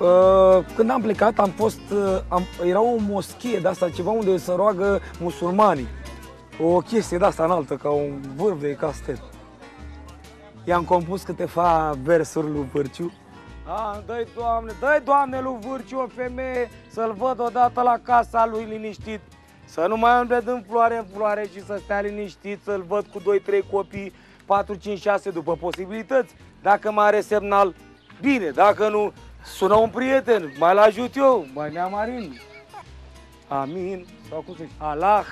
Uh, când am plecat, am fost, uh, am, era o moschie de asta, ceva unde se roagă musulmanii. O chestie de asta înaltă, ca un vârf de castet. I-am compus câteva versuri lui Vârciu. A, dă Doamne, dă Doamne lui Vârciu o femeie să-l văd odată la casa lui liniștit. Să nu mai umble din floare în floare și să stea liniștit, să-l văd cu 2-3 copii, 4, 5, 6 după posibilități. Dacă mai are semnal, bine, dacă nu, sună un prieten, mai l ajut eu, mai ne Marin. Amin, sau cum se zice, Allah.